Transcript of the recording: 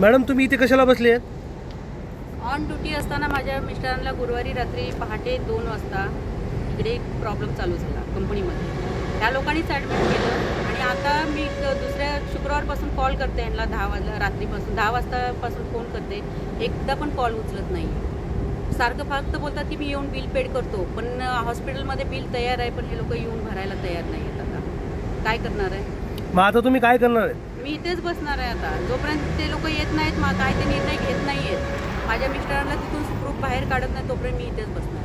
Madam तुम्ही इथे कशाला बसले आहेत? ऑन ड्युटी असताना माझ्या मिस्टरांना गुरुवारी रात्री पहाटे दोन वाजता इकडे एक प्रॉब्लेम चालू झाला कंपनीमध्ये त्या लोकांनीच ॲडमिट केलं आणि आता मी दुसऱ्या शुक्रवारपासून कॉल करते यांना दहा वाजता रात्रीपासून दहा वाजतापासून फोन करते. एकदा पण कॉल उचलत नाही सारखं फक्त बोलतात की मी येऊन बिल पेड करतो पण हॉस्पिटलमध्ये बिल तयार आहे पण हे लोक येऊन भरायला तयार नाही आहेत आता. काय करणार आहे? मग आता तुम्ही काय करणार आहे? मी इथेच बसणार आहे आता. जोपर्यंत ते लोक येत नाहीत मग काय ते निर्णय घेत नाही आहेत माझ्या मिस्टरांना तिथून सुखरूप बाहेर काढत नाही तोपर्यंत मी इथेच बसणार